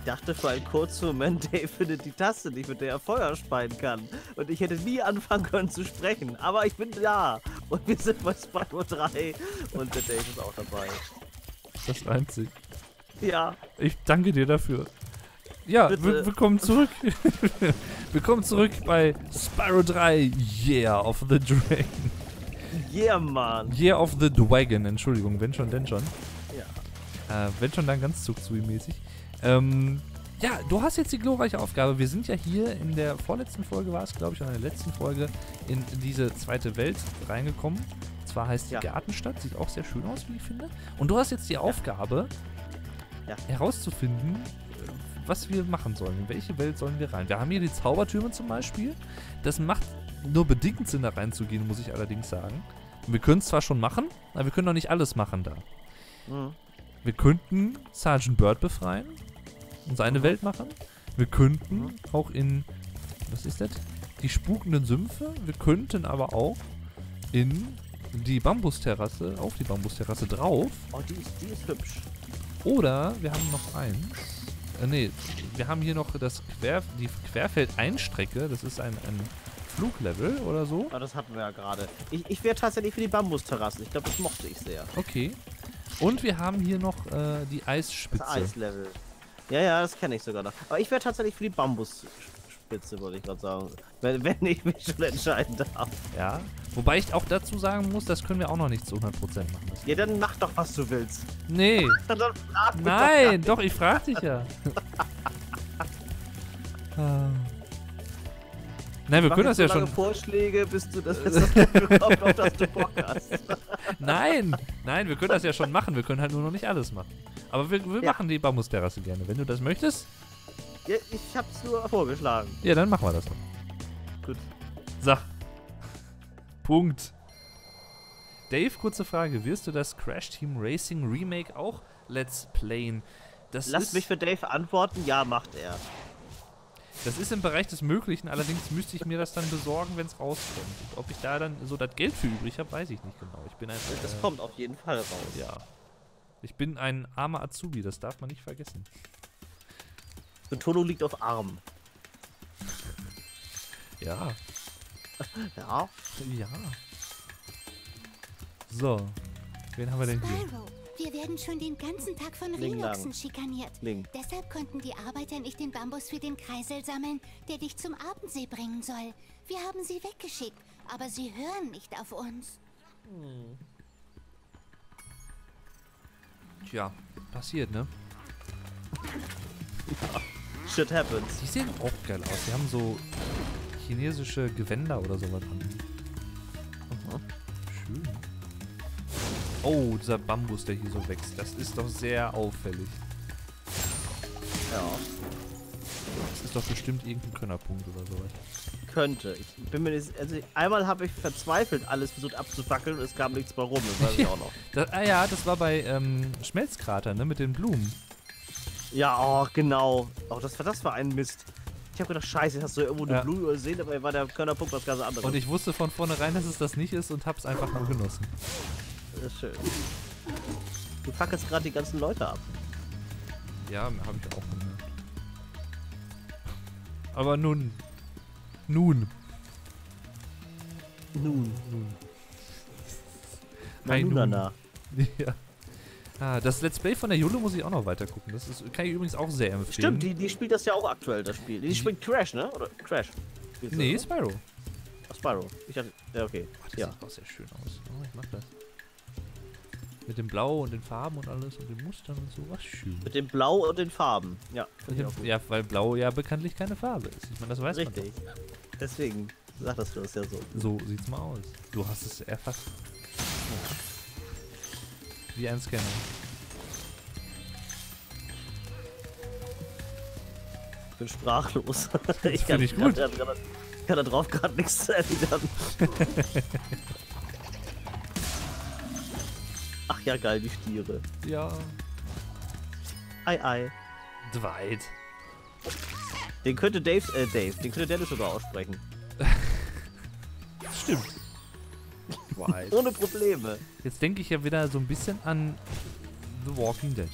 Ich dachte für einen kurzen Moment, Dave findet die Taste nicht, mit der er Feuer speien kann. Und ich hätte nie anfangen können zu sprechen. Aber ich bin da. Und wir sind bei Spyro 3. Und der Dave ist auch dabei. Das ist einzig. Ja. Ich danke dir dafür. Ja, willkommen zurück. willkommen zurück bei Spyro 3 Year of the Dragon. Yeah, Mann. Year of the Dragon, Entschuldigung, wenn schon, denn schon. Ja. Äh, wenn schon, dann ganz Zugzui-mäßig. Ähm, ja, du hast jetzt die glorreiche Aufgabe. Wir sind ja hier in der vorletzten Folge, war es, glaube ich, oder in der letzten Folge, in diese zweite Welt reingekommen. Zwar heißt die Ja. Gartenstadt, sieht auch sehr schön aus, wie ich finde. Und du hast jetzt die Aufgabe, Ja. herauszufinden, äh, was wir machen sollen. In welche Welt sollen wir rein? Wir haben hier die Zaubertürme zum Beispiel. Das macht nur bedingt Sinn, da reinzugehen, muss ich allerdings sagen. Wir können es zwar schon machen, aber wir können noch nicht alles machen da. Mhm. Wir könnten Sergeant Bird befreien seine. Welt machen. Wir könnten auch in, was ist das? Die spukenden Sümpfe. Wir könnten aber auch in die Bambusterrasse, auf die Bambusterrasse drauf. Oh, die ist, die ist hübsch. Oder wir haben noch eins. Äh, nee, wir haben hier noch das Quer, die Querfeldeinstrecke. Das ist ein, ein Fluglevel oder so. Aber das hatten wir ja gerade. Ich, ich wäre tatsächlich für die Bambusterrassen. Ich glaube, das mochte ich sehr. Okay. Und wir haben hier noch äh, die Das Eisspitze. Eislevel. Ja, ja, das kenne ich sogar noch. Aber ich wäre tatsächlich für die Bambusspitze, würde ich gerade sagen. Wenn, wenn ich mich schon entscheiden darf. Ja. Wobei ich auch dazu sagen muss, das können wir auch noch nicht zu 100% machen. Ja, dann mach doch, was du willst. Nee. Dann frag mich Nein, doch, ich frag dich ja. Ah. Nein, wir können das ja so lange schon. Vorschläge, bis du das, das bekommst, auf das du Bock hast. Nein, nein, wir können das ja schon machen. Wir können halt nur noch nicht alles machen. Aber wir, wir Ja. machen die Bambusterrasse gerne. Wenn du das möchtest, Ja, ich hab's nur vorgeschlagen. ja, dann machen wir das doch. Gut. So. Punkt. Dave, kurze Frage. Wirst du das Crash Team Racing Remake auch Let's Playen? Das Lass mich für Dave antworten. Ja, macht er. Das ist im Bereich des Möglichen, allerdings müsste ich mir das dann besorgen, wenn es rauskommt. Und ob ich da dann so das Geld für übrig habe, weiß ich nicht genau. Ich bin. Das äh, kommt auf jeden Fall raus. Ja. Ich bin ein armer Azubi, das darf man nicht vergessen. Betonung liegt auf Arm. Ja. Ja. Ja. So. Wen haben wir denn hier? Wir werden schon den ganzen Tag von Ling Renoxen lang. schikaniert. Link. Deshalb konnten die Arbeiter nicht den Bambus für den Kreisel sammeln, der dich zum Abendsee bringen soll. Wir haben sie weggeschickt, aber sie hören nicht auf uns. Tja, passiert, ne? Shit happens. Die sehen auch geil aus. Die haben so chinesische Gewänder oder sowas an. Schön. Oh, dieser Bambus, der hier so wächst. Das ist doch sehr auffällig. Ja. Das ist doch bestimmt irgendein Könnerpunkt oder sowas. Könnte. Ich bin mir nicht. Also einmal habe ich verzweifelt alles versucht abzufackeln und es kam nichts mehr rum. Das weiß ich auch noch. Das, ah ja, das war bei ähm, Schmelzkrater, ne? Mit den Blumen. Ja, oh, genau. Oh, das war das war ein Mist. Ich habe gedacht, scheiße, hast du irgendwo eine Ja. Blume übersehen, dabei war der Körnerpunkt was ganz anderes. Und ich wusste von vornherein, dass es das nicht ist und hab's einfach nur genossen. Ist schön. Du fackelst gerade die ganzen Leute ab. Ja, habe ich auch gemerkt. Aber nun. Nun. Nun. Nun. Hi, nun, na. Ja. Ah, das Let's Play von der Jule muss ich auch noch weiter gucken. Das ist, kann ich übrigens auch sehr empfehlen. Stimmt, die, die spielt das ja auch aktuell, das Spiel. Die spielt Crash, ne? Oder Crash? Spielst Nee? Spyro. Ach, Spyro. Ich hatte, ja, okay. Oh, das Ja. sieht auch sehr schön aus. Oh, ich mag das. Mit dem Blau und den Farben und alles und den Mustern und so. Was schön. Mit dem Blau und den Farben. Ja, dem, ja, weil Blau ja bekanntlich keine Farbe ist. Ich meine, das weiß Richtig. Deswegen sagtest du das ja so. man. So sieht's mal aus. Du hast es erfasst. Wie ein Scanner. Ich bin sprachlos. ich find ich. Kann, kann, kann da drauf gerade nichts erwidern. Ach ja, geil, die Stiere. Ja. Ei, ei. Dwight. Den könnte Dave, äh, Dave, den könnte Dennis sogar aussprechen. Stimmt. Dwight. Ohne Probleme. Jetzt denke ich ja wieder so ein bisschen an The Walking Dead.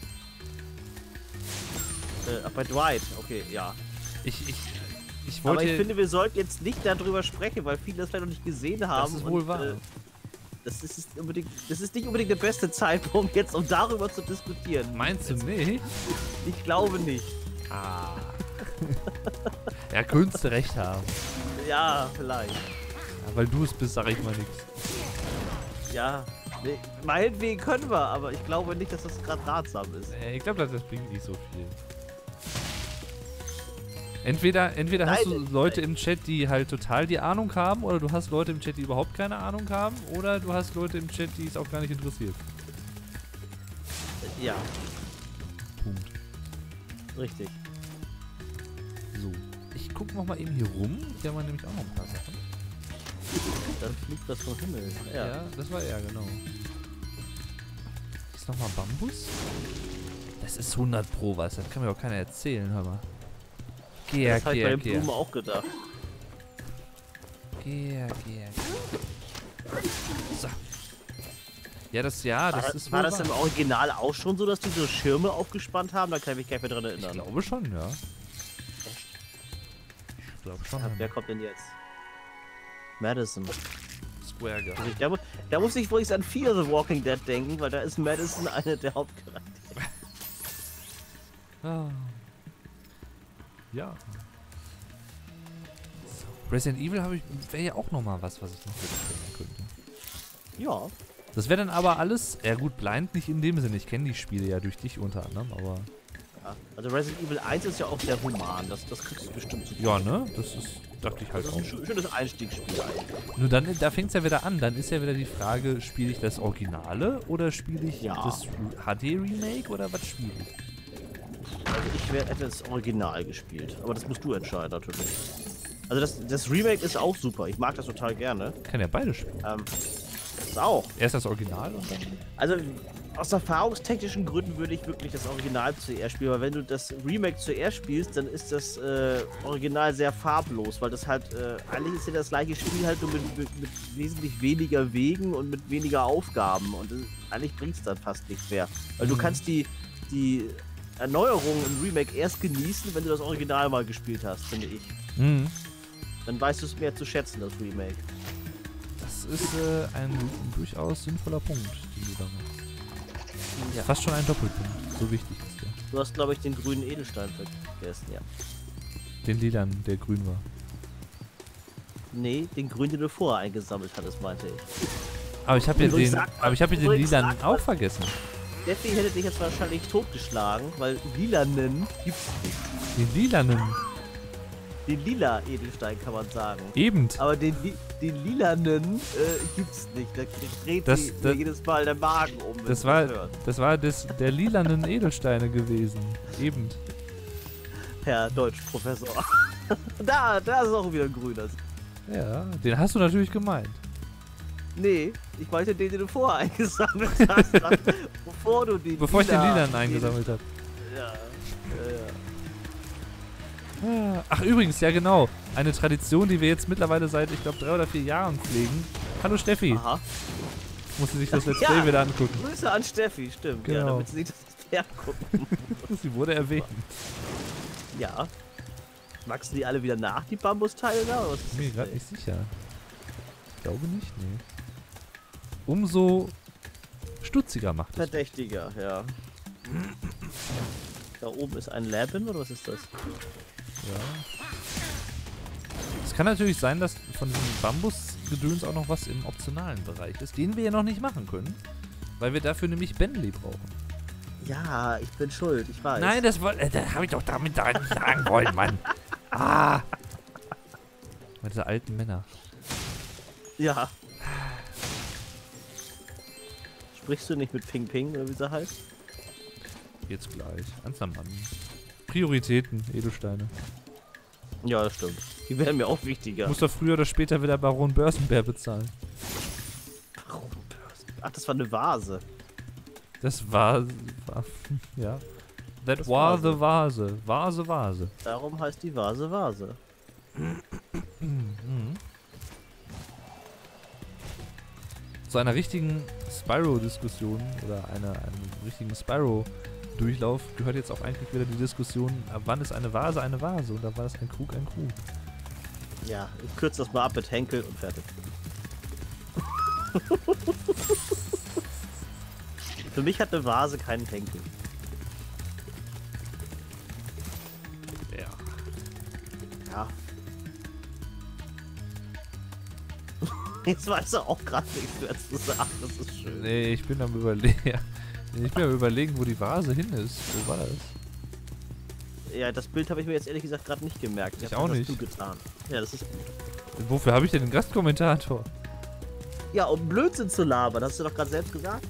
Äh, ach, bei Dwight, okay, ja. Ich, ich, ich Aber wollte. ich finde, wir sollten jetzt nicht darüber sprechen, weil viele das vielleicht noch nicht gesehen haben. das ist wohl und, wahr. Äh, das ist, unbedingt, das ist nicht unbedingt der beste Zeitpunkt, jetzt um darüber zu diskutieren. Meinst du nicht? Ich glaube nicht. Ah. ja, könntest du recht haben. Ja, vielleicht. Ja, weil du es bist, sag ich mal nichts. Ja. Nee, meinetwegen können wir, aber ich glaube nicht, dass das gerade ratsam ist. Äh, Ich glaube, das bringt nicht so viel. Entweder, entweder hast Nein, du Leute im Chat, die halt total die Ahnung haben, oder du hast Leute im Chat, die überhaupt keine Ahnung haben, oder du hast Leute im Chat, die es auch gar nicht interessiert. Ja, Punkt. richtig. So. Ich guck noch mal eben hier rum. Hier haben wir nämlich auch noch ein paar Sachen. Dann fliegt das vom Himmel. Ja, Ja. das war er, genau. Ist nochmal Bambus? Das ist 100 Pro was. Das kann mir auch keiner erzählen, hör mal. Geh, das ich geh, den geh. Blumen auch gedacht. Geh, geh. So. Ja, das ja, das war ist war das im Original auch schon so, dass die so Schirme aufgespannt haben? Da kann ich mich gar nicht mehr dran Ich erinnern. glaube schon, ja. Ich glaube schon. Ja, wer kommt denn jetzt? Madison. Square Girl. Also ich, da, da muss ich wohl an Fear the Walking Dead denken, weil da ist Madison eine der Hauptcharaktere. Ah. Ja. Resident Evil habe ich wäre ja auch noch mal was, was ich noch vorstellen könnte. Ja. Das wäre dann aber alles, ja gut, blind nicht in dem Sinne. Ich kenne die Spiele ja durch dich unter anderem, aber ja. Also Resident Evil 1 ist ja auch sehr human. Das, das kriegst du bestimmt zu ja, ne? Das ist, dachte ich halt Das ist auch. ein schö- schönes Einstiegsspiel eigentlich. Nur dann, da fängt es ja wieder an. Dann ist ja wieder die Frage, spiele ich das Originale oder spiele ich Ja. das HD-Remake oder was spiele ich? Ich wär, hätte das Original gespielt. Aber das musst du entscheiden natürlich. Also das, das Remake ist auch super. Ich mag das total gerne. Kann ja beide spielen. Ähm, das auch. Erst das Original und dann. Also aus erfahrungstechnischen Gründen würde ich wirklich das Original zuerst spielen, weil wenn du das Remake zuerst spielst, dann ist das äh, Original sehr farblos, weil das halt, äh, eigentlich ist ja das gleiche Spiel halt nur mit, mit, mit wesentlich weniger Wegen und mit weniger Aufgaben und äh, eigentlich bringt es dann fast nichts mehr. Weil du Mhm. kannst die, die Erneuerungen im Remake erst genießen, wenn du das Original mal gespielt hast, finde ich. Mhm. Dann weißt du es mehr zu schätzen, das Remake. Das ist äh, ein durchaus sinnvoller Punkt, den du da machst. Ja. Fast schon ein Doppelpunkt. So wichtig ist der. Du hast, glaube ich, den grünen Edelstein vergessen, ja. Den Lilan, der grün war. Nee, den grünen, den du vorher eingesammelt hattest, meinte ich. Aber ich habe ja den, aber ich habe ja den übrigens Lilan sagt man- auch vergessen. Steffi hätte dich jetzt wahrscheinlich totgeschlagen, weil lilanen gibt's nicht. Den Lilanen. Den lila Edelstein kann man sagen. Eben. Aber den, den lilanen äh, gibt's nicht. Da dreht Das- sie das- jedes Mal der Magen um. Das war, hört. das war das, der lilanen Edelsteine gewesen. Eben. Herr Deutschprofessor. da, da ist auch wieder ein grüner. Ja, den hast du natürlich gemeint. Nee, ich meinte den, den du vorher eingesammelt hast. bevor du den Bevor ich den lila Lilan eingesammelt habe. Ja, ja, ja. Ach übrigens, ja genau. Eine Tradition, die wir jetzt mittlerweile seit, ich glaube, drei oder vier Jahren pflegen. Hallo Steffi. Aha. Muss sie sich das Let's Ja. Play wieder angucken. Grüße an Steffi, stimmt. Ja, Genau. damit sie sich das Pferd gucken. Sie wurde erwähnt. Ja. Magst du die alle wieder nach, die Bambusteile da? Oder was ist Bin mir das gerade nicht sicher. Ich glaube nicht, nee. Umso stutziger macht es. Verdächtiger, ja. Da oben ist ein Labin, oder was ist das? Ja. Es kann natürlich sein, dass von diesem Bambusgedöns auch noch was im optionalen Bereich ist, den wir ja noch nicht machen können. Weil wir dafür nämlich Bentley brauchen. Ja, ich bin schuld, ich weiß. Nein, das, äh, das habe ich doch damit da nicht sagen wollen, Mann. Ah. Diese alten Männer. Ja. Sprichst du nicht mit Ping Ping, oder wie sie heißt? Jetzt gleich. Ganz am Mann. Prioritäten, Edelsteine. Ja, das stimmt. Die werden mir auch wichtiger. Muss doch früher oder später wieder Baron Börsenbär bezahlen. Ach, das war eine Vase. Das war. war ja. That Das war Vase. the Vase. Vase, Vase. Darum heißt die Vase Vase. Zu einer richtigen Spyro-Diskussion oder einer, einem richtigen Durchlauf gehört jetzt auch eigentlich wieder die Diskussion, ab wann ist eine Vase eine Vase und ab wann ist ein Krug ein Krug. Ja, ich kürze das mal ab mit Henkel und fertig. Für mich hat eine Vase keinen Henkel. Jetzt weiß er auch gerade nichts mehr zu sagen. Das ist schön. Nee, ich bin am überlegen. Ich bin am überlegen, wo die Vase hin ist. Wo war das? Ja, das Bild habe ich mir jetzt ehrlich gesagt gerade nicht gemerkt. Ich hab auch nicht. Du getan. Ja, das ist gut. Wofür habe ich denn den Gastkommentator? Ja, um Blödsinn zu labern, hast du doch gerade selbst gesagt.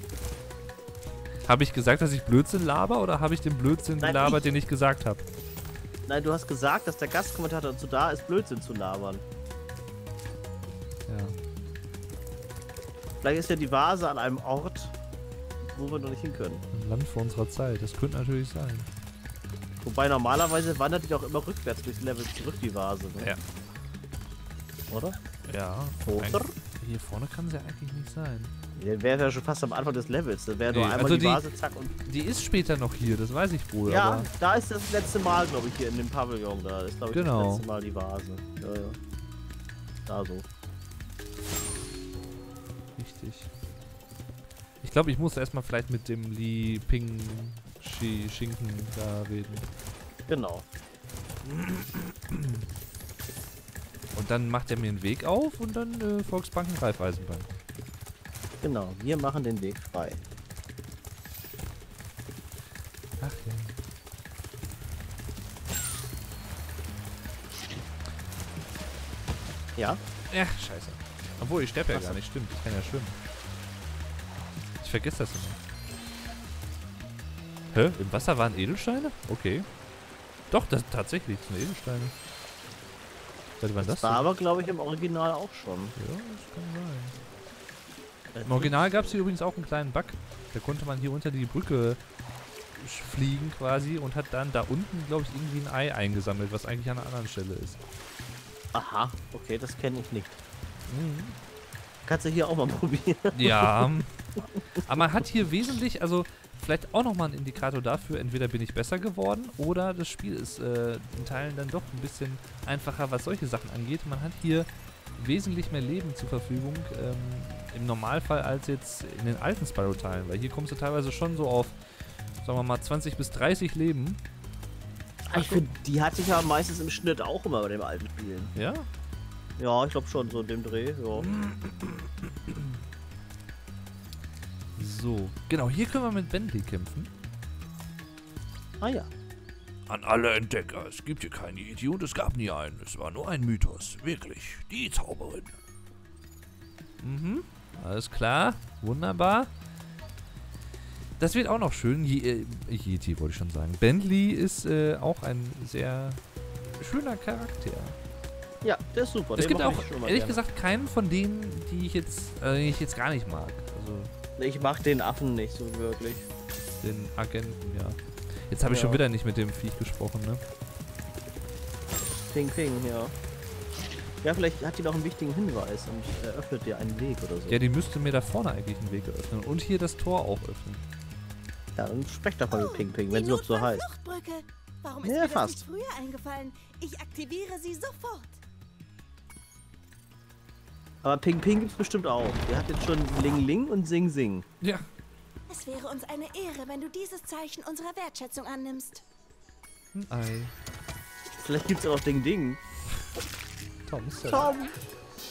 Habe ich gesagt, dass ich Blödsinn laber oder habe ich den Blödsinn Nein, gelabert, ich. den ich gesagt habe? Nein, du hast gesagt, dass der Gastkommentator dazu da ist, Blödsinn zu labern. Ja. Vielleicht ist ja die Vase an einem Ort, wo wir noch nicht hin können. Ein Land vor unserer Zeit. Das könnte natürlich sein. Wobei normalerweise wandert die doch immer rückwärts durchs Level zurück, die Vase. Ne? Ja. Oder? Ja. Oder? Hier vorne kann sie eigentlich nicht sein. Der wäre ja schon fast am Anfang des Levels. Da wäre nur Nee, einmal also die, die- Vase, zack und. Die ist später noch hier, das weiß ich wohl. Ja, Aber da ist das letzte Mal, glaube ich, hier in dem Pavillon. Da ist, glaube ich, Genau. das letzte Mal die Vase. Ja, ja. Da so. Richtig. Ich glaube, ich muss erstmal vielleicht mit dem Li Ping Shi Schinken da reden. Genau. Und dann macht er mir einen Weg auf und dann äh, Volksbanken Raiffeisenbank. Genau. Wir machen den Weg frei. Ach ja. Ja? Ja, scheiße. Obwohl, ich sterbe ja gar nicht, stimmt. Ich kann ja schwimmen. Ich vergesse das immer. Hä? Im Wasser waren Edelsteine? Okay. Doch, das tatsächlich, sind Edelsteine. Seit wann das Das war denn? aber, glaube ich, im Original auch schon. Ja, das kann sein. Äh, Im Original gab es hier übrigens auch einen kleinen Bug. Da konnte man hier unter die Brücke fliegen quasi und hat dann da unten, glaube ich, irgendwie ein Ei eingesammelt, was eigentlich an einer anderen Stelle ist. Aha, okay, das kenne ich nicht. Kannst du hier auch mal probieren. Ja. Aber man hat hier wesentlich, also vielleicht auch nochmal einen Indikator dafür, entweder bin ich besser geworden oder das Spiel ist äh, in Teilen dann doch ein bisschen einfacher, was solche Sachen angeht. Man hat hier wesentlich mehr Leben zur Verfügung ähm, im Normalfall als jetzt in den alten Spyro-Teilen, weil hier kommst du teilweise schon so auf, sagen wir mal, 20 bis 30 Leben. Ich finde, die hatte ich ja meistens im Schnitt auch immer bei dem alten Spielen. Ja? Ja, ich glaube schon, so in dem Dreh. Ja. So. Genau, hier können wir mit Bentley kämpfen. Ah ja. An alle Entdecker, es gibt hier keinen Yeti und es gab nie einen. Es war nur ein Mythos. Wirklich. Die Zauberin. Mhm. Alles klar. Wunderbar. Das wird auch noch schön. Je äh, Yeti wollte ich schon sagen. Bentley ist äh, auch ein sehr schöner Charakter. Ja, der ist super. es den gibt auch, ich schon mal ehrlich gerne. gesagt, keinen von denen, die ich jetzt, äh, die ich jetzt gar nicht mag. Also Ich mag den Affen nicht so wirklich. den Agenten, ja. Jetzt habe ich Ja. schon wieder nicht mit dem Viech gesprochen, ne? Ping, ping, ja. Ja, vielleicht hat die noch einen wichtigen Hinweis und eröffnet dir einen Weg oder so. Ja, die müsste mir da vorne eigentlich einen Weg eröffnen. Und hier das Tor auch öffnen. Ja, dann sprecht doch mal mit Ping Ping, wenn Die sie noch so heißt. Warum ist Ja, mir fast. das nicht früher eingefallen? Ich aktiviere sie sofort. Aber Ping Ping gibt's bestimmt auch. Der hat jetzt schon Ling Ling und Sing Sing. Ja. Es wäre uns eine Ehre, wenn du dieses Zeichen unserer Wertschätzung annimmst. Ein Ei. Vielleicht gibt's auch noch Ding Ding. Tom ist da. Tom!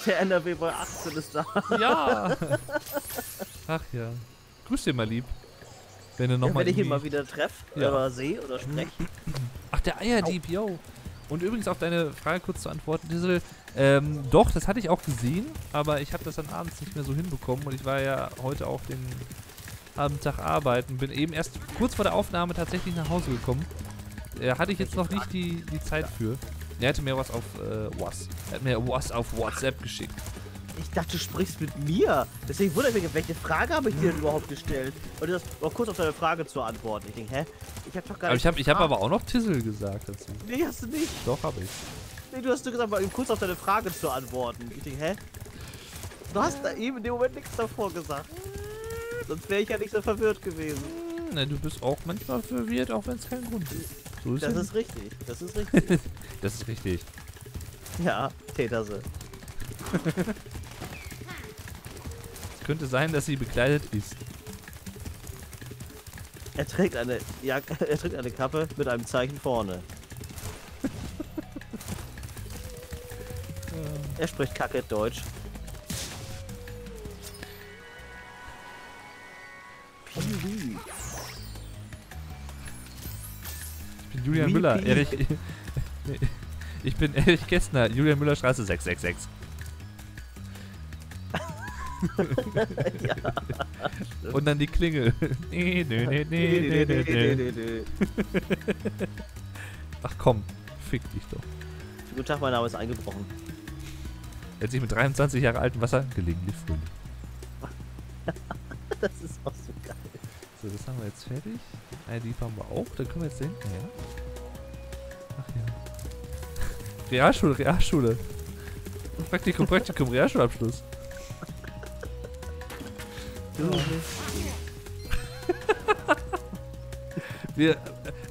Der NRW bei 18 ist da. Ja. Ach ja. Grüß dir mal lieb. Wenn du Ja, nochmal wenn ich ihn mal wieder treffe Ja. oder sehe oder spreche. Ach, der Eierdieb, yo. Und übrigens auf deine Frage kurz zu antworten, Dissel. Ähm, doch, das hatte ich auch gesehen, aber ich habe das dann abends nicht mehr so hinbekommen und ich war ja heute auch den halben Tag arbeiten, bin eben erst kurz vor der Aufnahme tatsächlich nach Hause gekommen. Äh, hatte ich jetzt noch nicht die, die Zeit für. Er hatte mir was auf äh, was. Er hat mir was auf WhatsApp geschickt. Ich dachte, du sprichst mit mir. Deswegen wundert mich, welche Frage habe ich dir denn überhaupt gestellt? Und das noch kurz auf deine Frage zu antworten. Ich denke, hä? Ich habe doch gar Aber nicht. ich habe ich hab aber auch noch Tissel gesagt dazu. Nee, hast du nicht. Doch, habe ich. Nee, du hast nur gesagt, mal kurz auf deine Frage zu antworten. Ich denke, hä? Du hast da eben in dem Moment nichts davor gesagt. Sonst wäre ich ja nicht so verwirrt gewesen. Ne, du bist auch manchmal verwirrt, auch wenn es keinen Grund ist. So ist Das ja- ist richtig. Das ist richtig. das ist richtig. ja, Täterse. Es könnte sein, dass sie bekleidet ist. Er trägt eine Jacke, er trägt eine Kappe mit einem Zeichen vorne. er spricht kacke Deutsch. Piwi. Ich bin Julian Müller. Erich, ich bin Erich Kästner, Julian Müller Straße 666. Und dann die Klingel. nee, nee, nee, nee, nee, nee, nee. Ach komm, fick dich doch. Guten Tag, mein Name ist eingebrochen. Er hat sich mit 23 Jahre altem Wasser gelegentlich fröhlich. Das ist auch so geil. So, das haben wir jetzt fertig. ID haben wir auch. Dann können wir jetzt hinten her. Ach ja. Realschule, Realschule. Praktikum, Praktikum, Realschulabschluss. Wir,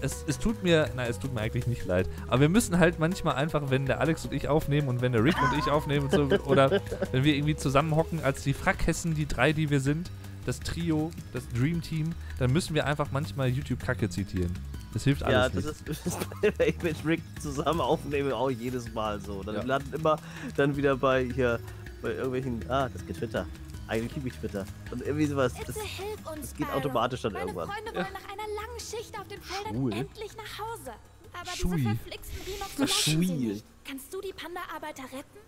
es, es tut mir, nein, es tut mir eigentlich nicht leid. Aber wir müssen halt manchmal einfach, wenn der Alex und ich aufnehmen und wenn der Rick und ich aufnehmen und so, oder wenn wir irgendwie zusammenhocken als die Frackhessen, die drei, die wir sind, das Trio, das Dream Team, dann müssen wir einfach manchmal YouTube-Kacke zitieren. Das hilft alles Ja, das nicht. ist, das ist wenn ich mit Rick zusammen aufnehme, auch jedes Mal so. Dann Ja. landen immer dann wieder bei hier, bei irgendwelchen, ah, das geht Twitter. Eigentlich liebe ich Twitter. Und irgendwie sowas. Das, das geht automatisch dann Meine irgendwann. Freunde wollen nach einer langen Schicht auf den Feldern Schwul. endlich nach Hause. Aber Schui. diese verflixten lassen nicht. Kannst du die Panda-Arbeiter retten?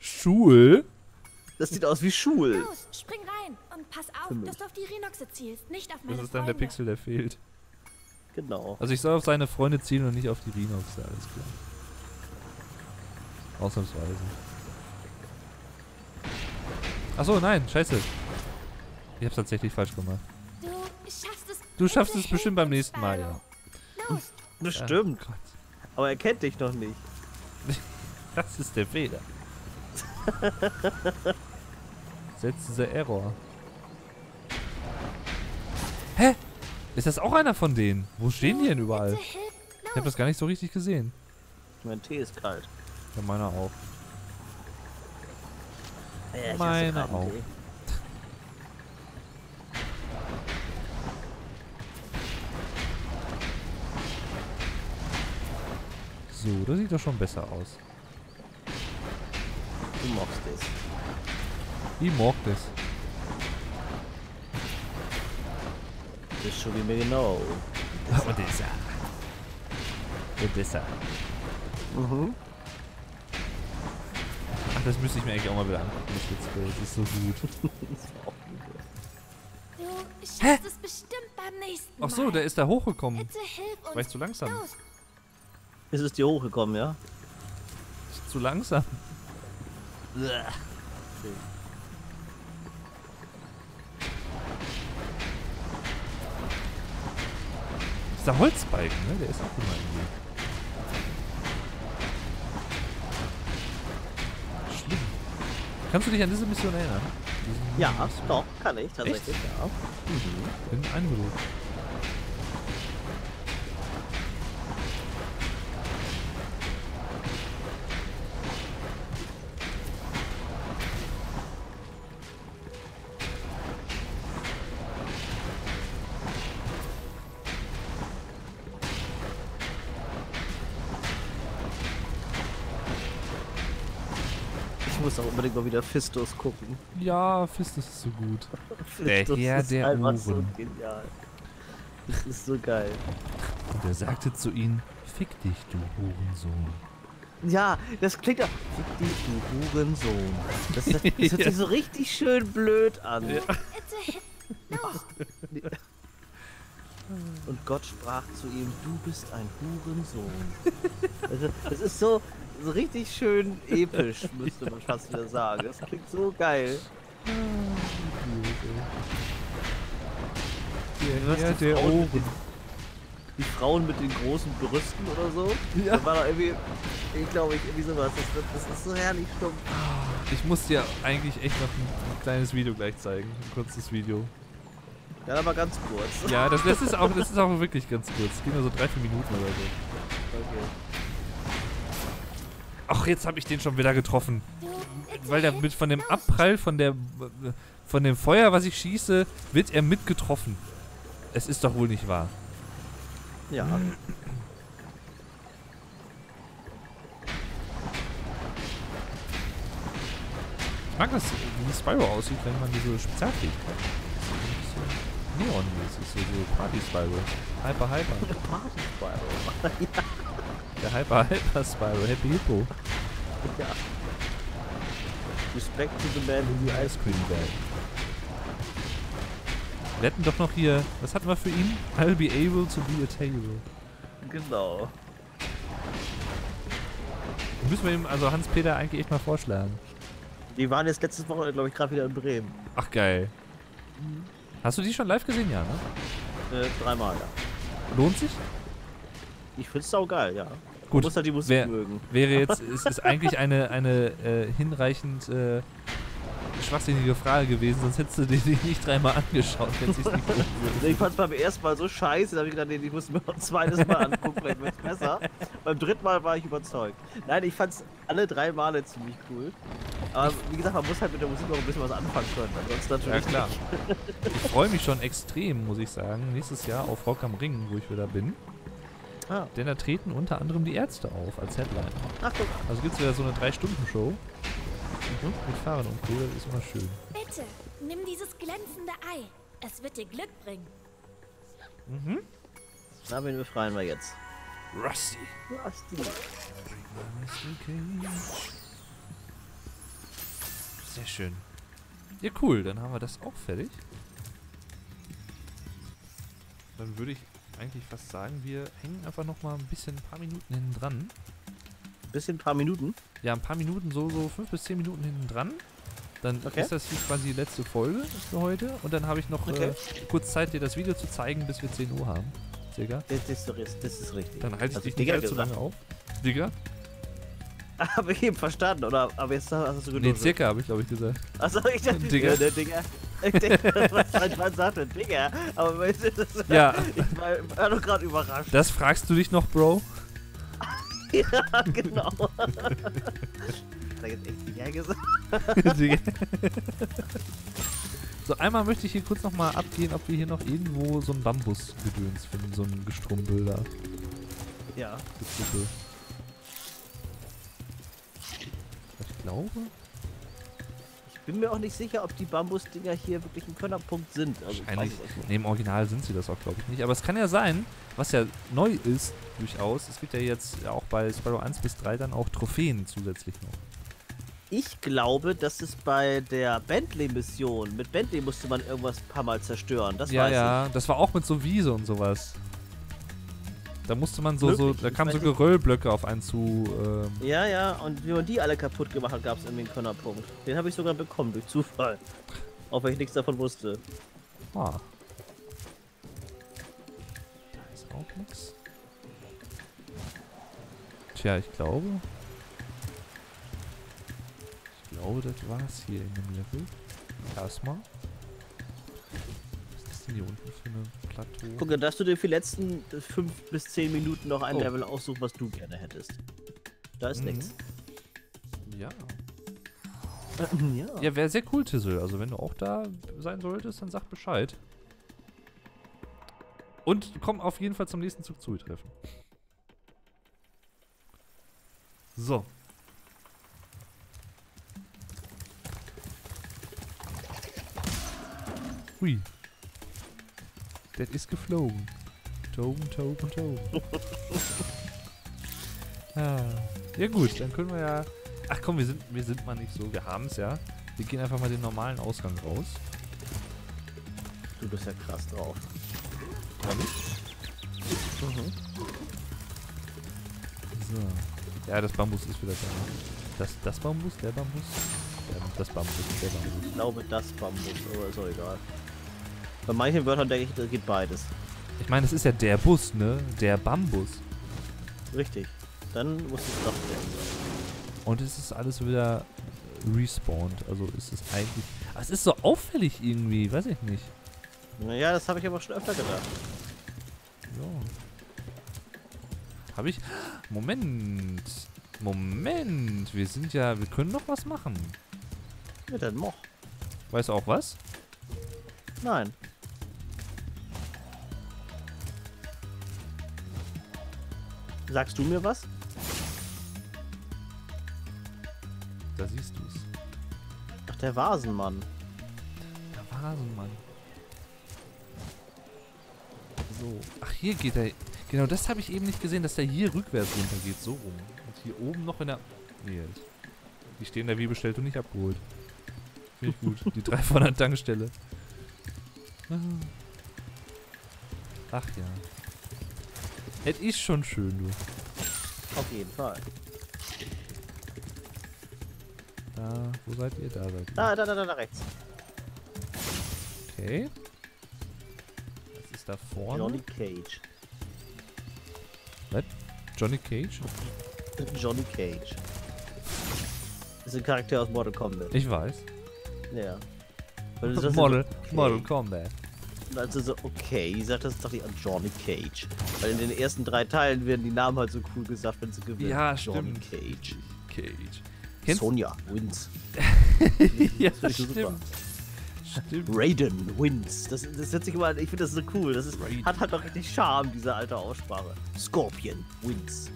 Schul? das sieht aus wie Schul. Los, spring rein und pass auf, dass du auf die Rhinoxe zielst, nicht auf meine Das ist dann der Freunde. Pixel, der fehlt. Genau. Also ich soll auf seine Freunde zielen und nicht auf die Rhinox, ja, alles klar. Ausnahmsweise. Achso, nein, scheiße. Ich hab's tatsächlich falsch gemacht. Du schaffst es. Du schaffst es bestimmt beim nächsten Mal, ja. Bestimmt. Gott, Aber er kennt dich noch nicht. das ist der Fehler. Setze the Error. Hä? Ist das auch einer von denen? Wo stehen die denn überall? Ich hab das gar nicht so richtig gesehen. Mein Tee ist kalt. Ja, meiner auch. Ja, ich Meine auch. So, das sieht doch schon besser aus. Du mockst es. Ich mag das. Das schon wie mir genau. Odessa. Odessa. Mhm. Das müsste ich mir eigentlich auch mal wieder angucken, das ist so gut. Du schaffst es bestimmt beim nächsten Ach so, Mal. der ist da hochgekommen. Bitte hilf uns. War ich zu langsam? Los, Ist es dir hochgekommen, ja? Ist zu langsam. Dieser Holzbalken, ne? Der ist auch immer irgendwie. Schlimm. Kannst du dich an diese Mission erinnern? Diese Ja, Mission? doch, kann ich tatsächlich, ja. Bin eingebildet. Ich mal wieder Fistus gucken. Ja, Fist ist so gut. Der Fistus Herr ist der einfach so Uhren. genial. Das ist so geil. Und er sagte zu ihnen, fick dich, du Hurensohn. Ja, das klingt auch. Fick dich, du Hurensohn. Das, das, das hört sich so richtig schön blöd an. Los, Und Gott sprach zu ihm: Du bist ein Hurensohn. Also, das ist so, so richtig schön episch, müsste man fast wieder sagen. Das klingt so geil. Der Herr die der Frauen mit Ohren. den- Die Frauen mit den großen Brüsten oder so. Ja. Da war doch irgendwie, ich glaube, ich, irgendwie sowas. Das, das ist so herrlich stumpf. Ich muss dir eigentlich echt noch ein, ein kleines Video gleich zeigen. Ein kurzes Video. Ja, aber ganz kurz. Ja, das, das, ist auch, das ist auch wirklich ganz kurz. Es geht nur so drei, vier Minuten oder so. Okay. Ach, jetzt habe ich den schon wieder getroffen. Weil der mit von dem Abprall von der von dem Feuer, was ich schieße, wird er mitgetroffen. Es ist doch wohl nicht wahr. Ja. Ich mag das, wie Spyro aussieht, wenn man diese Spezialfähigkeit hat. Neon-mäßig, so, so Party-Spyro. Hyper, hyper. Party Spyro. Der Hyper, hyper Spyro. Happy Hippo. ja. Respect to the man in the ice Cream Bag. Wir hätten doch noch hier, was hatten wir für ihn? I'll be able to be a table. Genau. Müssen wir ihm also Hans-Peter eigentlich echt mal vorschlagen. Die waren jetzt letztes Wochenende, glaube ich, gerade wieder in Bremen. Ach geil. Hast du die schon live gesehen, ja, ne? Äh, dreimal, ja. Lohnt sich? Ich find's saugeil, ja. Gut, Du musst halt die Musik wer- mögen. Wäre jetzt, es ist eigentlich eine, eine äh, hinreichend äh, schwachsinnige Frage gewesen, sonst hättest du dir die nicht dreimal angeschaut, wenn es nicht würde. Ich fand's beim ersten Mal so scheiße, da habe ich gedacht, nee, ich muss mir noch ein zweites Mal angucken, vielleicht wird's besser. beim dritten Mal war ich überzeugt. Nein, ich fand's alle drei Male ziemlich cool. Aber wie gesagt, man muss halt mit der Musik auch ein bisschen was anfangen können. Ansonsten Ja natürlich klar. nicht. Ich freue mich schon extrem, muss ich sagen, nächstes Jahr auf Rock am Ring, wo ich wieder bin. Ah. Denn da treten unter anderem die Ärzte auf als Headliner. Ach, guck. Also gibt es wieder so eine 3-Stunden-Show Mhm. mit Fahrrad und Co. Das ist immer schön. Bitte, nimm dieses glänzende Ei. Es wird dir Glück bringen. Mhm. Na, wen befreien wir jetzt? Rusty. Sehr schön. Ja, cool. Dann haben wir das auch fertig. Dann würde ich eigentlich fast sagen, wir hängen einfach noch mal ein bisschen, ein paar Minuten hinten dran. Bisschen, ein paar Minuten. Ja, ein paar Minuten, so, so fünf bis zehn Minuten hinten dran. Dann Okay. ist das hier quasi die letzte Folge für heute. Und dann habe ich noch Okay. äh, kurz Zeit, dir das Video zu zeigen, bis wir 10 Uhr haben. Digga. Das, das, das ist richtig. Dann halte ich Also dich nicht Digga allzu gesagt. lange auf. Digga? Habe ich eben verstanden, oder? Aber jetzt hast du Nee, genug. circa habe ich, glaube ich, gesagt. Achso, ich dachte, Digga. Ja, der Digga. Ich denke, was mein Mann sagte, Digga. Aber weißt du, das, Ja, ich war, war doch gerade überrascht. das fragst du dich noch, Bro? Ja, genau. Hat er jetzt echt Digga gesagt? So, einmal möchte ich hier kurz nochmal abgehen, ob wir hier noch irgendwo so ein Bambusgedöns finden, so ein Gestrumpel da. Ja. Ich glaube. Ich bin mir auch nicht sicher, ob die Bambusdinger hier wirklich ein Könnerpunkt sind. Also, ich Wahrscheinlich. Ne, im Original sind sie das auch, glaube ich, nicht. Aber es kann ja sein, was ja neu ist, durchaus. Es gibt ja jetzt auch bei Spyro 1 bis 3 dann auch Trophäen zusätzlich noch. Ich glaube, dass es bei der Bentley-Mission, mit Bentley musste man irgendwas ein paar Mal zerstören. Das ja, weiß ja, das war auch mit so Wiese und sowas. Da musste man so, so, da kamen so. Geröllblöcke auf einen zu. Ähm. Ja, ja, und wie man die alle kaputt gemacht hat, gab es irgendwie einen Könnerpunkt. Den habe ich sogar bekommen, durch Zufall. Auch wenn ich nichts davon wusste. ah. Da ist auch nichts. Tja, ich glaube. Ich glaube, das war's hier in dem Level. Erstmal. Denn hier unten für eine Plateau? Guck, dann darfst du dir für die letzten 5 bis 10 Minuten noch ein Oh. Level aussuchen, was du gerne hättest. Da ist Mhm. nichts. Ja. ja. Ja, wäre sehr cool, Tissel. Also wenn du auch da sein solltest, dann sag Bescheid. Und komm auf jeden Fall zum nächsten Zug zu treffen. So. Hui. Das ist geflogen. Toben, toben, toben. ah. Ja gut, dann können wir ja Ach komm, wir sind, wir sind mal nicht so. Wir haben es ja. Wir gehen einfach mal den normalen Ausgang raus. Du bist ja krass drauf. Mhm. So. Ja, das Bambus ist wieder da. Das, das Bambus? Der Bambus? Ja, das Bambus, der Bambus. Ich glaube, das Bambus, aber ist auch egal. Bei manchen Wörtern denke ich, da geht beides. Ich meine, es ist ja der Bus, ne? Der Bambus. Richtig. Dann muss es doch werden. Und es ist alles wieder respawned. Also ist es eigentlich. Aber es ist so auffällig irgendwie, weiß ich nicht. Naja, das habe ich aber schon öfter gedacht. So. Habe ich. Moment. Moment. Wir sind ja. Wir können noch was machen. Ja, dann moch. Weißt du auch was? Nein. Sagst du mir was? Da siehst du es. Ach, der Vasenmann. Der Vasenmann. So. Ach, hier geht er. Genau, das habe ich eben nicht gesehen, dass der hier rückwärts runtergeht. So rum. Und hier oben noch in der. Nee, die stehen da wie bestellt und nicht abgeholt. Finde ich gut. Die drei von der Tankstelle. Ach ja. Hätte ich schon schön, du. Auf jeden Fall. Da, wo seid ihr? Da seid ihr. Da, da, da, da, da rechts. Okay. Was ist da vorne? Johnny Cage. Johnny Cage? Johnny Cage. Das ist ein Charakter aus Mortal Kombat. Ich weiß. Ja. Model. Model Combat. Und Also so, okay, ich sag das doch nicht an Johnny Cage. Weil in den ersten drei Teilen werden die Namen halt so cool gesagt, wenn sie gewinnen. Ja, Johnny stimmt. Cage. Cage. Kennst Sonja wins. ja, Das ich super. stimmt. Stimmt. Raiden wins. Das, das hört sich immer an, ich finde das so cool. Das ist, Raiden. hat halt noch richtig Charme, diese alte Aussprache. Scorpion wins.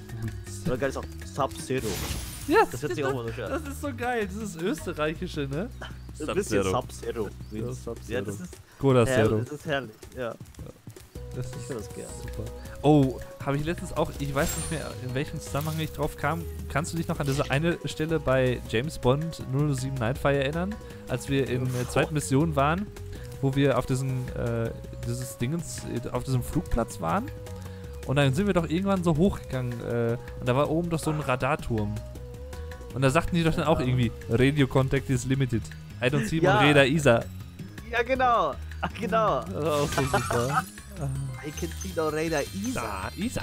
Oder geil ist auch Sub-Zero. Ja, Das hört sich auch mal so schön an. Das ist so geil. Das ist österreichische, ne? Ein bisschen Sub-Zero. Sub-Zero wins. Sub-Zero. Ja, das ist, Cola Zero. das ist herrlich. Ja, Das ich ist finde das gerne. super. Oh, habe ich letztens auch, ich weiß nicht mehr, in welchem Zusammenhang ich drauf kam. Kannst du dich noch an diese eine Stelle bei James Bond 007 Nightfire erinnern? Als wir in der zweiten Mission waren, wo wir auf diesen, äh, dieses Dingens, äh, auf diesem Flugplatz waren. Und dann sind wir doch irgendwann so hochgegangen. Äh, und da war oben doch so ein Radarturm. Und da sagten die doch dann auch irgendwie, Radio Contact is limited. I don't see Ja. radar either. Ja, genau. Ach, genau. Das war auch so super. I can see no radar Isa. Da, Isa.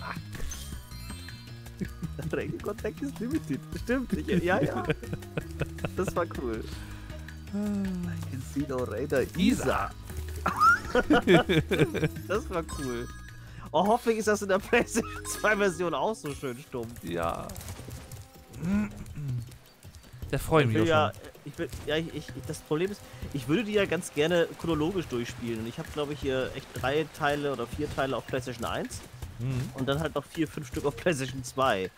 Radio Contact is limited. Stimmt. Ich, ja, ja. Das war cool. I can see no radar Isa. das war cool. Oh, hoffentlich ist das in der PlayStation 2 Version auch so schön stumpf. Ja. Da freue ich Ich mich ja. Ich will, ja, ich, ich, das Problem ist, ich würde die ja ganz gerne chronologisch durchspielen. Und ich habe, glaube ich, hier echt drei Teile oder vier Teile auf PlayStation 1 Mhm. und dann halt noch vier, fünf Stück auf PlayStation 2.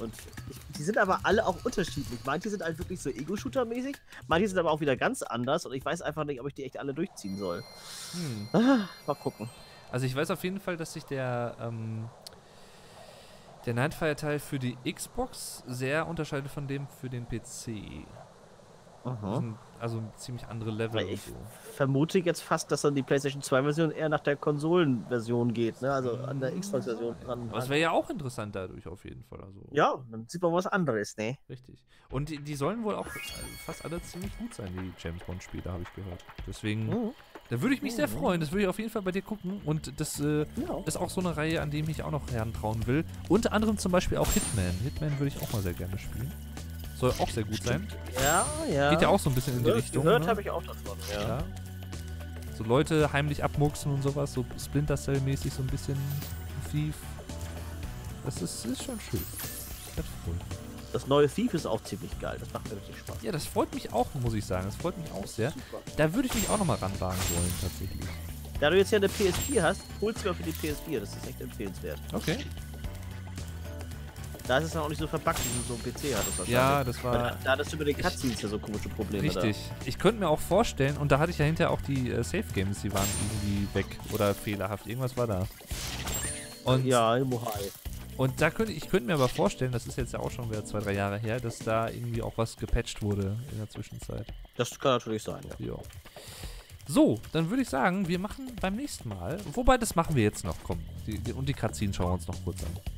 Und ich, die sind aber alle auch unterschiedlich. Manche sind halt wirklich so Ego-Shooter-mäßig, manche sind aber auch wieder ganz anders und ich weiß einfach nicht, ob ich die echt alle durchziehen soll. Hm. Ah, mal gucken. Also ich weiß auf jeden Fall, dass sich der, ähm, der Nightfire-Teil für die Xbox sehr unterscheidet von dem für den PC. Sind also ziemlich andere Level ich so. vermute jetzt fast, dass dann die PlayStation 2-Version eher nach der Konsolenversion geht, ne? Also an der Xbox-Version dran. Aber es wäre ja auch interessant dadurch auf jeden Fall. Also ja, dann sieht man was anderes, ne? richtig. Und die, die sollen wohl auch äh, fast alle ziemlich gut sein, die James Bond-Spiele, habe ich gehört. Deswegen, Mhm. da würde ich mich sehr freuen. Das würde ich auf jeden Fall bei dir gucken. Und das äh, Ja. ist auch so eine Reihe, an die ich mich auch noch herantrauen will. Unter anderem zum Beispiel auch Hitman. Hitman würde ich auch mal sehr gerne spielen. Soll auch sehr gut sein. Ja, ja. Geht ja auch so ein bisschen in die Gehört- Richtung. Gehört ne? habe ich auch davon, ja. ja. So Leute heimlich abmuxen und sowas, so Splinter Cell-mäßig so ein bisschen Thief. Das ist, ist schon schön. Das freut mich. Das neue Thief ist auch ziemlich geil. Das macht mir richtig Spaß. Ja, das freut mich auch, muss ich sagen. Das freut mich auch sehr. Super. Da würde ich mich auch nochmal ranwagen wollen, tatsächlich. Da du jetzt ja eine PS4 hast, holst du mal für die PS4. Das ist echt empfehlenswert. Okay. Da ist es dann auch nicht so verpackt, wie so ein PC hattest wahrscheinlich. Ja, das war Da, da hattest du über die Cutscenes ja so komische Probleme. richtig. Ich könnte mir auch vorstellen, und da hatte ich ja hinterher auch die äh, Safe Games, die waren irgendwie weg oder fehlerhaft. Irgendwas war da. Da. Und Ja, im Mohai. Und da könnte ich könnte mir aber vorstellen, das ist jetzt ja auch schon wieder zwei, drei Jahre her, dass da irgendwie auch was gepatcht wurde in der Zwischenzeit. Das kann natürlich sein, ja. Ja. So, dann würde ich sagen, wir machen beim nächsten Mal. Wobei, das machen wir jetzt noch. Komm. Die, die, und die Cutscene schauen wir uns noch kurz an.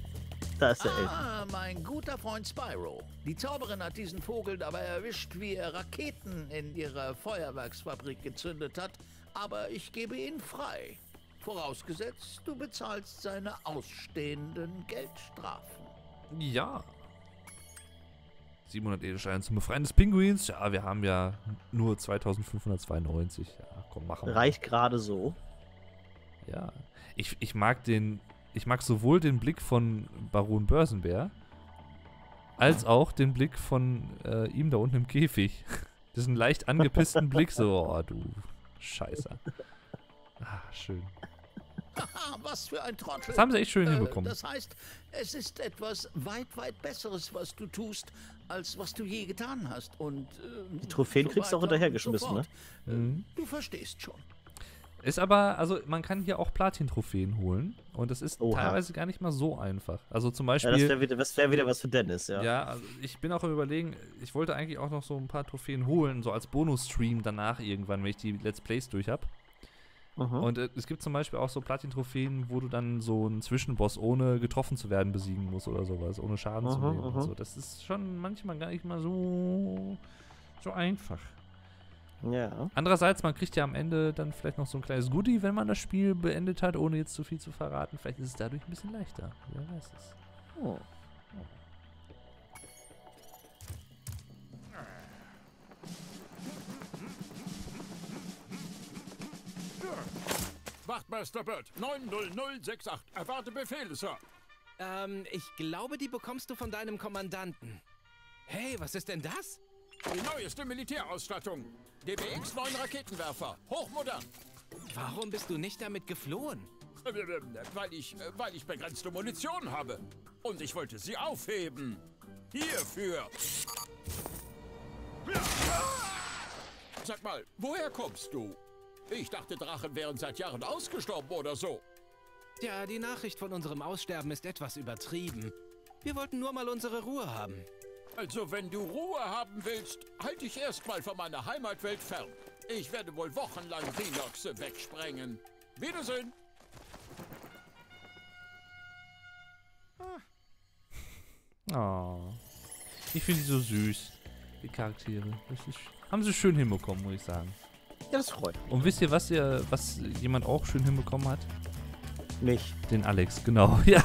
Da ist der Elf. Ah, mein guter Freund Spyro. Die Zauberin hat diesen Vogel dabei erwischt, wie er Raketen in ihre Feuerwerksfabrik gezündet hat, aber ich gebe ihn frei. Vorausgesetzt, du bezahlst seine ausstehenden Geldstrafen. Ja. 700 Edelsteine zum Befreien des Pinguins. Ja, wir haben ja nur 2592. Ja, komm, machen wir. Reicht gerade so. Ja. Ich, ich mag den. Ich mag sowohl den Blick von Baron Börsenbär als auch den Blick von äh, ihm da unten im Käfig. Diesen leicht angepissten Blick, so, oh du Scheiße. Ah, schön. Haha, was für ein Trottel. Das haben sie echt schön Äh, hinbekommen. Das heißt, es ist etwas weit, weit Besseres, was du tust, als was du je getan hast. Und ähm, Die Trophäen so kriegst du auch hinterhergeschmissen, ne? fort. Äh, Mhm. Du verstehst schon. Ist aber, also man kann hier auch Platin-Trophäen holen und das ist Oha. teilweise gar nicht mal so einfach. Also zum Ja, Beispiel. das wäre wieder, wär wieder was für Dennis, ja. Ja, also ich bin auch im Überlegen, ich wollte eigentlich auch noch so ein paar Trophäen holen, so als Bonus-Stream danach irgendwann, wenn ich die Let's Plays durch habe. Und äh, es gibt zum Beispiel auch so Platin-Trophäen, wo du dann so einen Zwischenboss ohne getroffen zu werden besiegen musst oder sowas, ohne Schaden zu Mhm, nehmen. und mhm. So. Das ist schon manchmal gar nicht mal so, so einfach. Ja. Andererseits, man kriegt ja am Ende dann vielleicht noch so ein kleines Goodie, wenn man das Spiel beendet hat, ohne jetzt zu viel zu verraten. Vielleicht ist es dadurch ein bisschen leichter. Wer weiß es. Oh. Wachtmeister Bird, 90068. Erwarte Befehle, Sir. Ähm, ich glaube, die bekommst du von deinem Kommandanten. Hey, was ist denn das? Die neueste Militärausstattung. DBX-9 Raketenwerfer. Hochmodern. Warum bist du nicht damit geflohen? Äh, äh, äh, Weil ich, weil ich begrenzte Munition habe. Und ich wollte sie aufheben. Hierfür. Sag mal, woher kommst du? Ich dachte, Drachen wären seit Jahren ausgestorben oder so. Ja, die Nachricht von unserem Aussterben ist etwas übertrieben. Wir wollten nur mal unsere Ruhe haben. Also, wenn du Ruhe haben willst, halt dich erstmal von meiner Heimatwelt fern. Ich werde wohl wochenlang Rhinoxe wegsprengen. Wiedersehen. Oh. Ich finde die so süß, die Charaktere. Das ist, haben sie schön hinbekommen, muss ich sagen. Ja, das freut Und wisst ihr, was ihr, was jemand auch schön hinbekommen hat? mich. Den Alex, genau. Ja.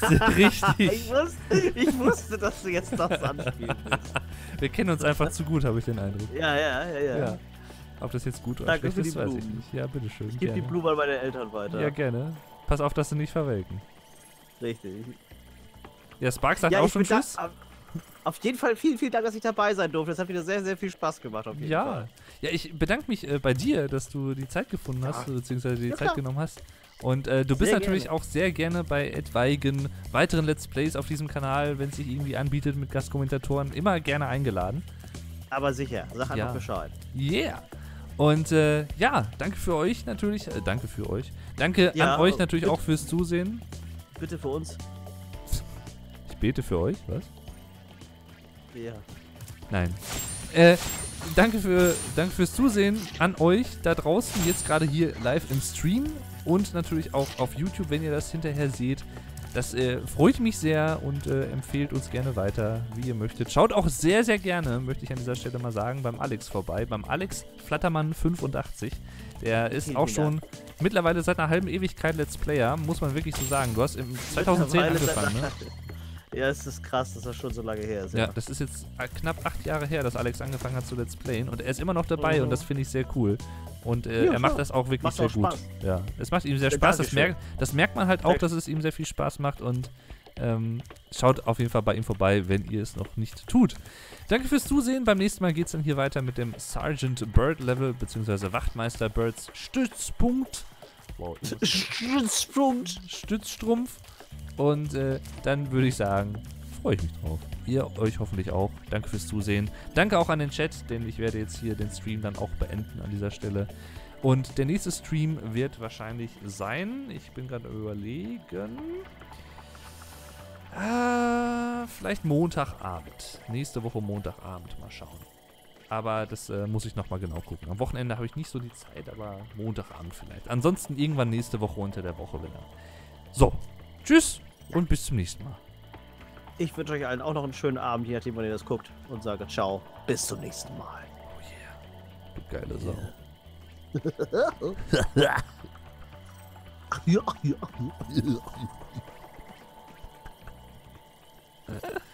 Richtig. Ich wusste, ich wusste, dass du jetzt das anspielen willst. Wir kennen uns einfach zu gut, habe ich den Eindruck. Ja, ja, ja, ja. Ja. Ob das jetzt gut oder Danke schlecht ist, weiß ich Blumen. nicht. Ja, bitteschön. Ich gebe die gerne. Blume an meine Eltern weiter. Ja, gerne. Pass auf, dass sie nicht verwelken. Richtig. Ja, Spark sagt ja, auch schon Tschüss. auf- jeden Fall vielen, vielen Dank, dass ich dabei sein durfte. Das hat wieder sehr, sehr viel Spaß gemacht. Auf jeden Ja. Fall. Ja, ich bedanke mich äh, bei dir, dass du die Zeit gefunden hast, Ja. beziehungsweise die Ja, Zeit klar. genommen hast. Und äh, du bist Sehr natürlich gerne. auch sehr gerne bei etwaigen weiteren Let's Plays auf diesem Kanal, wenn es sich irgendwie anbietet mit Gastkommentatoren, immer gerne eingeladen. Aber sicher, sag einfach Ja. Bescheid. Yeah! Und äh, ja, danke für euch natürlich. Äh, danke für euch. Danke Ja, an euch äh, natürlich bitte- auch fürs Zusehen. Bitte für uns. Ich bete für euch, was? Ja. Nein. Äh, danke, für, danke fürs Zusehen an euch da draußen, jetzt gerade hier live im Stream und natürlich auch auf YouTube, wenn ihr das hinterher seht. Das äh, freut mich sehr und äh, empfehlt uns gerne weiter, wie ihr möchtet. Schaut auch sehr, sehr gerne, möchte ich an dieser Stelle mal sagen, beim Alex vorbei, beim Alex Flattermann 85. Der ist Vielen, auch schon mittlerweile seit einer halben Ewigkeit Let's Player, muss man wirklich so sagen. Du hast im 2010 Mittlerweile angefangen, ne? Ja, es ist krass, dass das schon so lange her ist. Ja, das ist jetzt äh, knapp acht Jahre her, dass Alex angefangen hat zu Let's Playen und er ist immer noch dabei Mhm. und das finde ich sehr cool. Und äh, Ja, er macht klar. das auch wirklich Macht sehr auch gut. Ja, es macht ihm sehr Ja, Spaß. Das, merkt, das merkt man halt auch, dass es ihm sehr viel Spaß macht und ähm, schaut auf jeden Fall bei ihm vorbei, wenn ihr es noch nicht tut. Danke fürs Zusehen. Beim nächsten Mal geht es dann hier weiter mit dem Sergeant Bird Level bzw. Wachtmeister Birds Stützpunkt. Wow, Sprungt. Stützstrumpf. Und äh, dann würde ich sagen, freue ich mich drauf. Ihr euch hoffentlich auch. Danke fürs Zusehen. Danke auch an den Chat, denn ich werde jetzt hier den Stream dann auch beenden an dieser Stelle. Und der nächste Stream wird wahrscheinlich sein. Ich bin gerade überlegen. Äh, vielleicht Montagabend. Nächste Woche Montagabend. Mal schauen. Aber das äh, muss ich nochmal genau gucken. Am Wochenende habe ich nicht so die Zeit, aber Montagabend vielleicht. Ansonsten irgendwann nächste Woche unter der Woche, wenn er. So. Tschüss und bis zum nächsten Mal. Ich wünsche euch allen auch noch einen schönen Abend, je nachdem, wann ihr das guckt. Und sage ciao. Bis zum nächsten Mal. Du geile Sau. Ja, ja, ja.